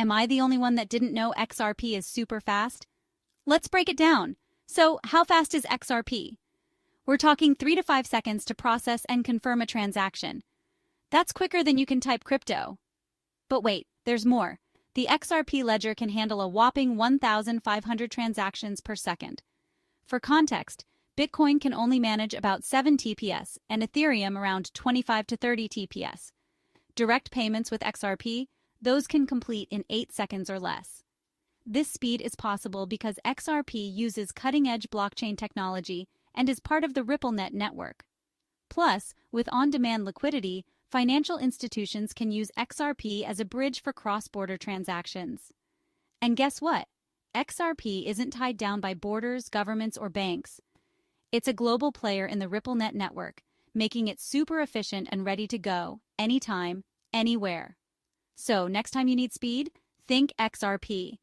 Am I the only one that didn't know XRP is super fast? Let's break it down. So, how fast is XRP? We're talking 3 to 5 seconds to process and confirm a transaction. That's quicker than you can type crypto. But wait, there's more. The XRP ledger can handle a whopping 1,500 transactions per second. For context, Bitcoin can only manage about 7 TPS and Ethereum around 25 to 30 TPS. Direct payments with XRP, those can complete in 8 seconds or less. This speed is possible because XRP uses cutting-edge blockchain technology and is part of the RippleNet network. Plus, with on-demand liquidity, financial institutions can use XRP as a bridge for cross-border transactions. And guess what? XRP isn't tied down by borders, governments, or banks. It's a global player in the RippleNet network, making it super efficient and ready to go anytime, anywhere. So, next time you need speed, think XRP.